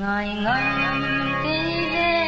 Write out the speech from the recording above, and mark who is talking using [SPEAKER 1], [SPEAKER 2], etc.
[SPEAKER 1] 爱爱的人。